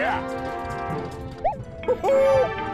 Yeah.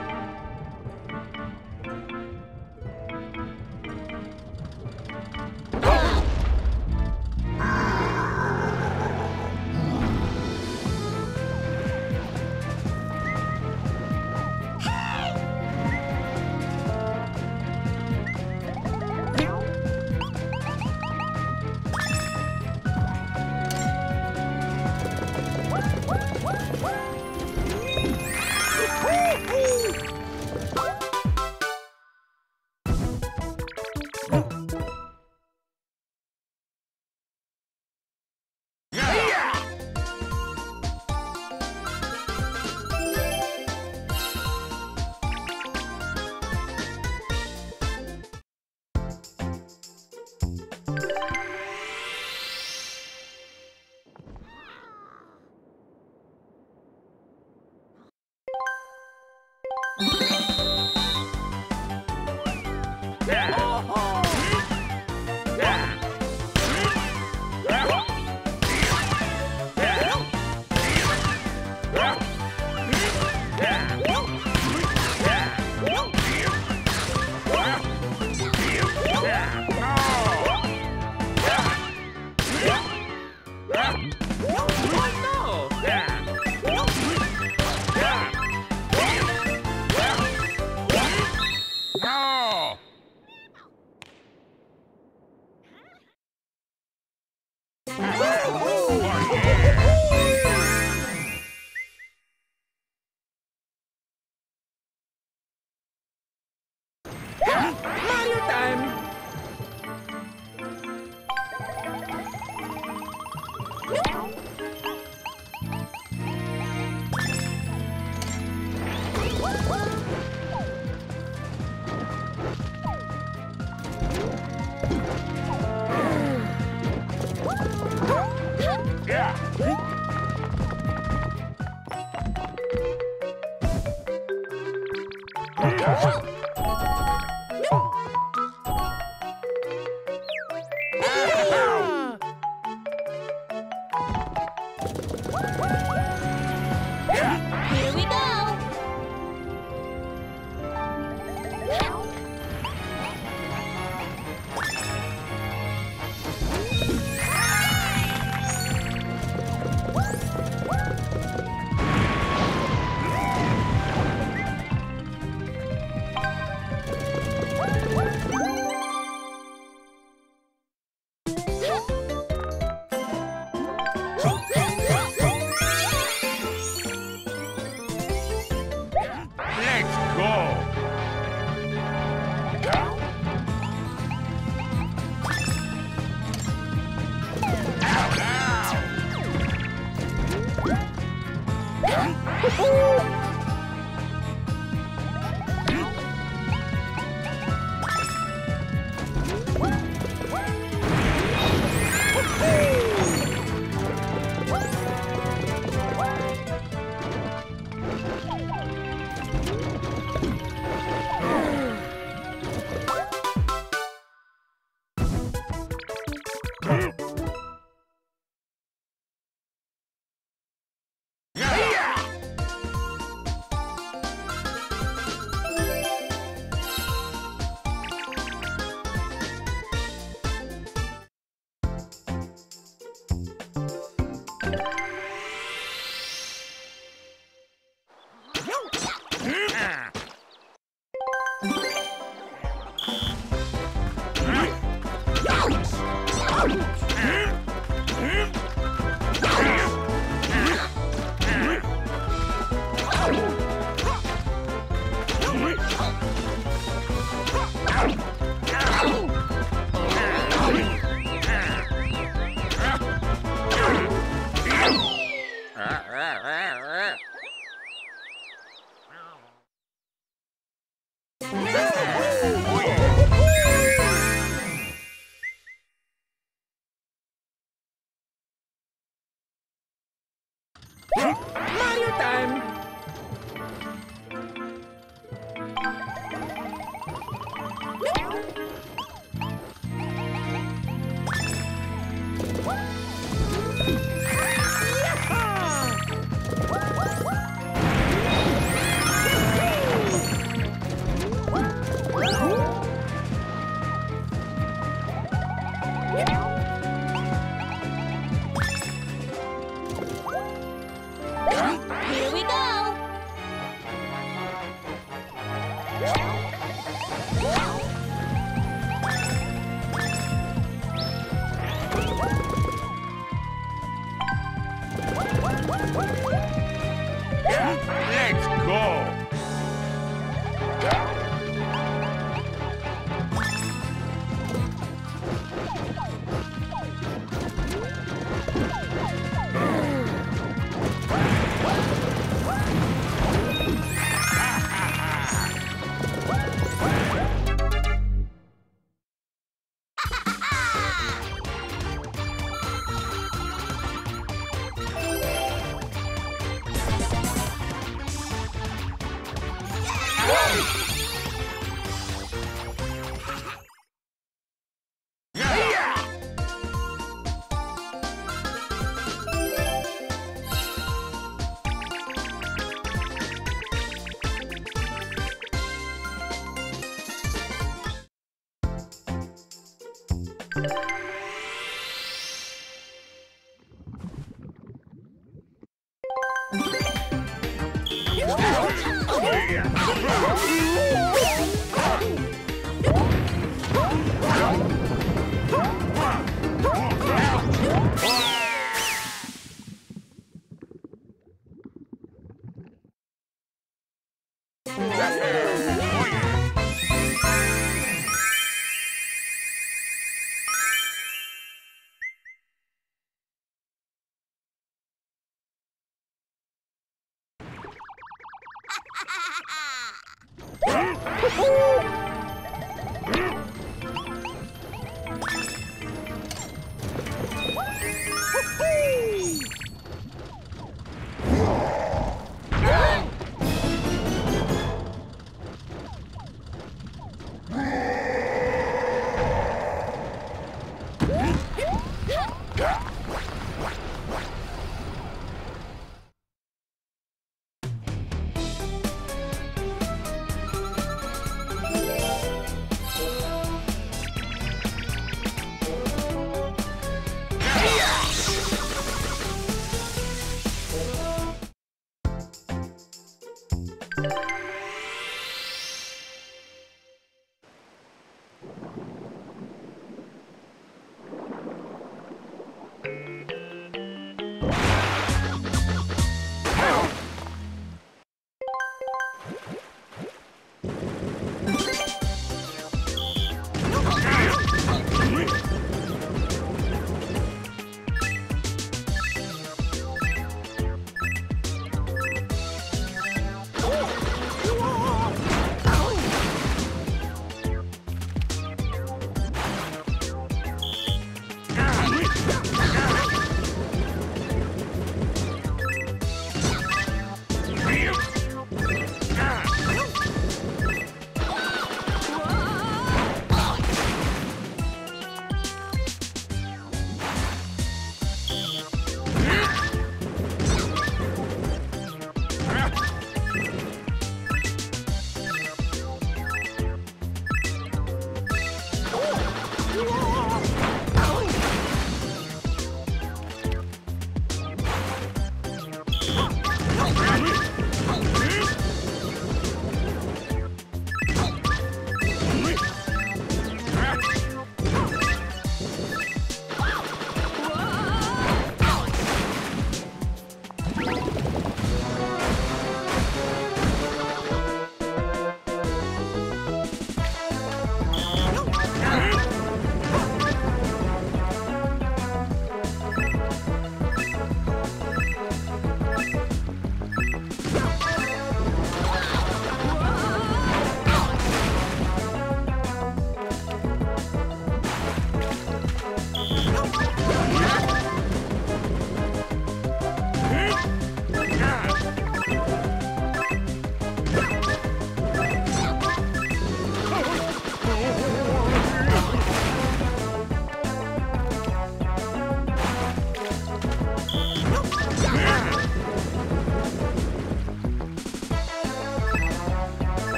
Mario Bye.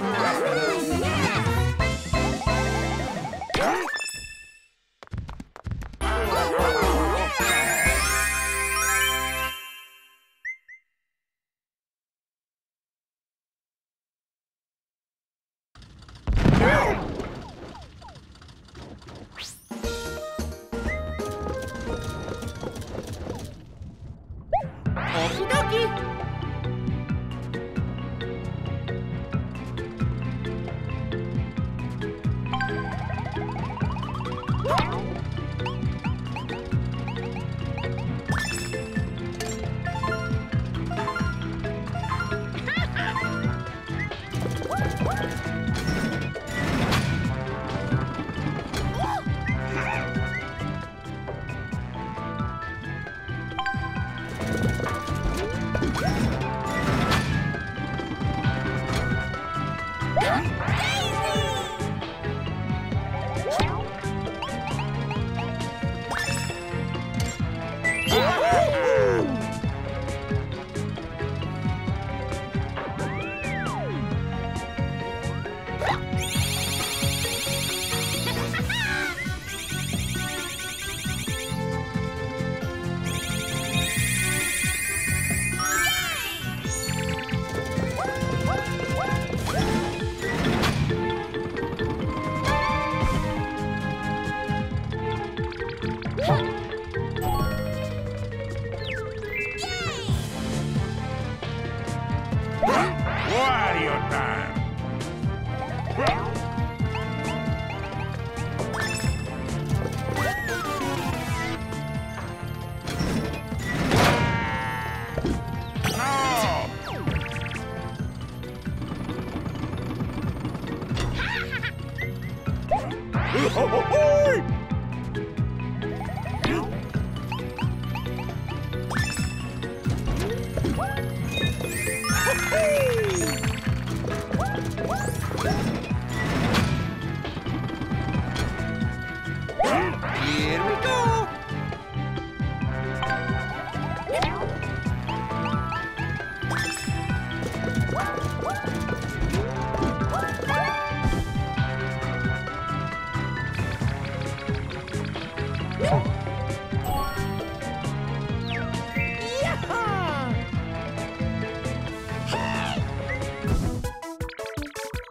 Bye.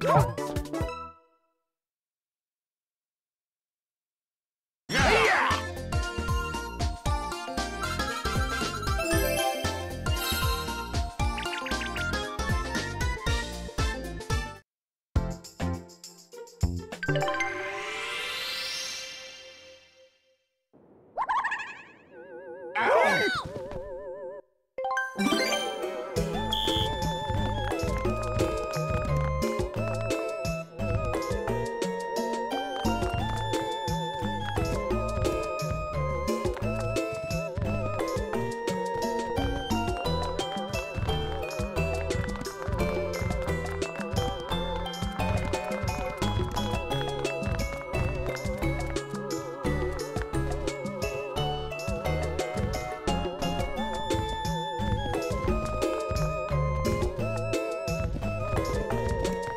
Oh!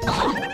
Oh!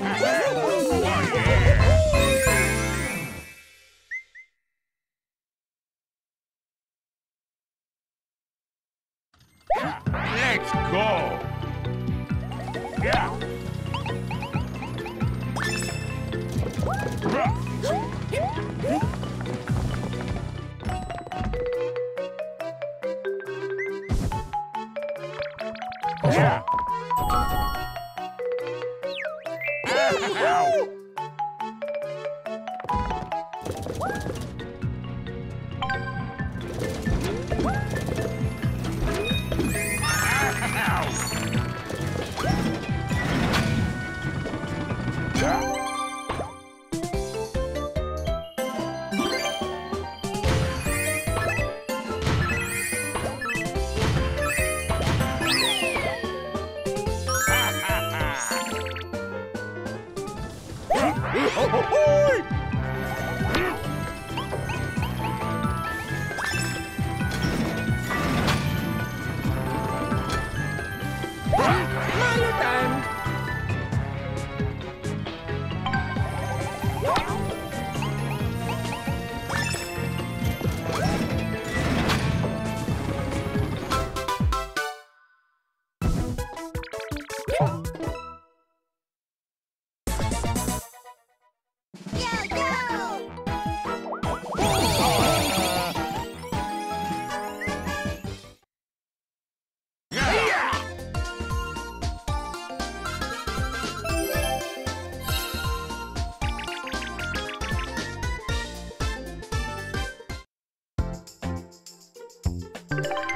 Let's go! Yeah! Oh yeah!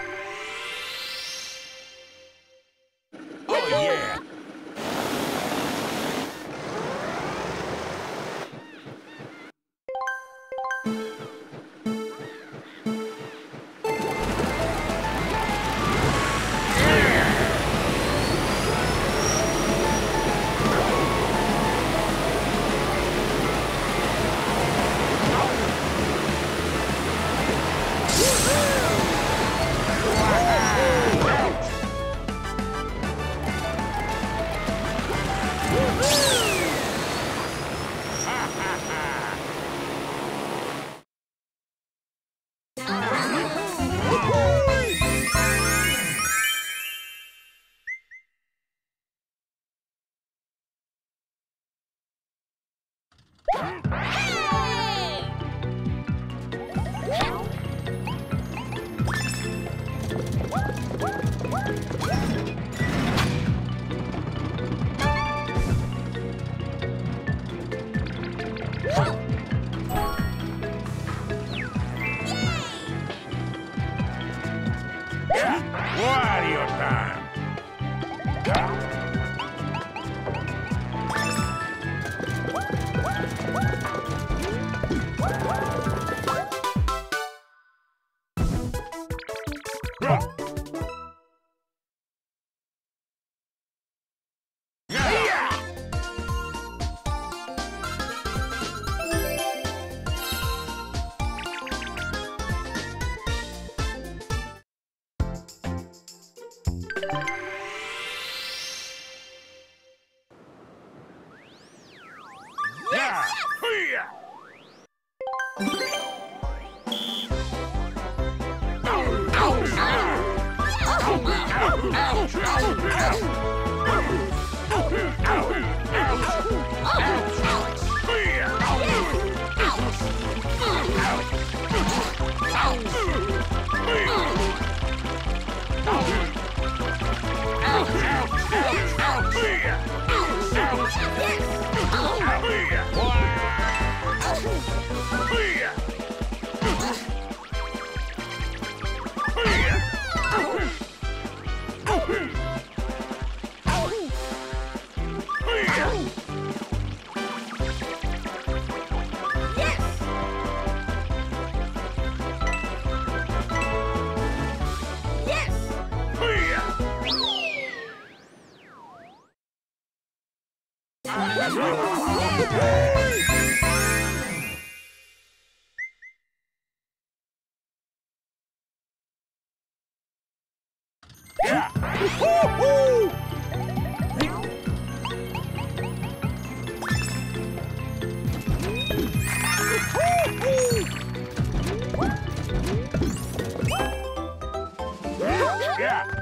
Yeah.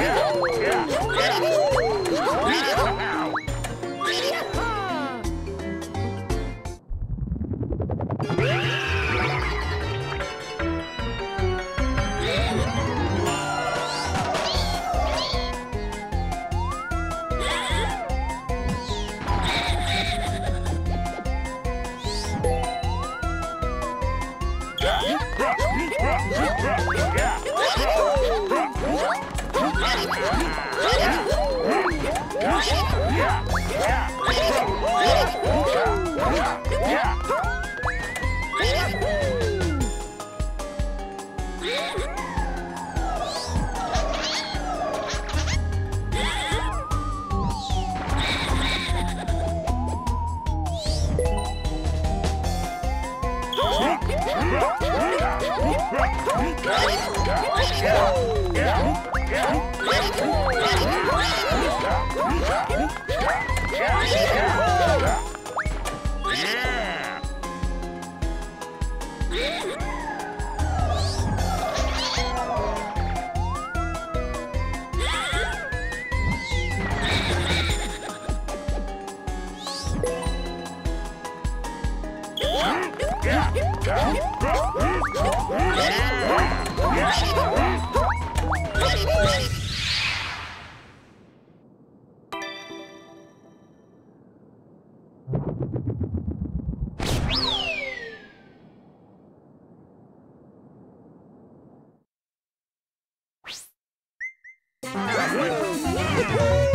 Yeah. Yeah! Woo!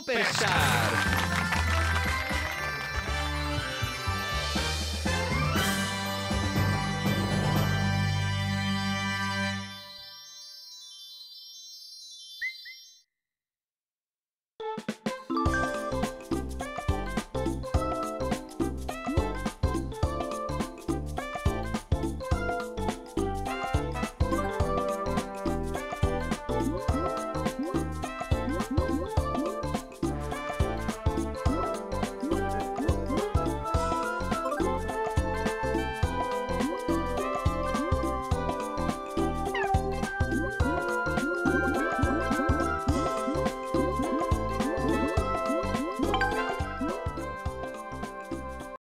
Superchat.